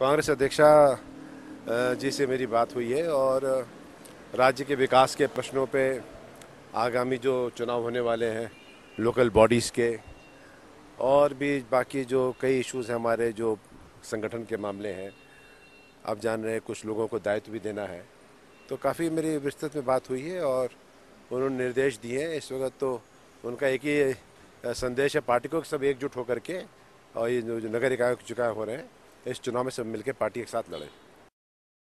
कांग्रेस अध्यक्षा जी से मेरी बात हुई है और राज्य के विकास के प्रश्नों पे आगामी जो चुनाव होने वाले हैं, लोकल बॉडीज़ के और भी बाकी जो कई इश्यूज़ हैं हमारे जो संगठन के मामले हैं, आप जान रहे हैं कुछ लोगों को दायित्व भी देना है। तो काफ़ी मेरी विस्तृत में बात हुई है और उन्होंने निर्देश दिए हैं। इस वक्त तो उनका एक ही संदेश है, पार्टी को सब एकजुट होकर के और ये जो नगर निकाय चुका हो रहे हैं। इस चुनाव में सब मिलकर पार्टी एक साथ लड़े।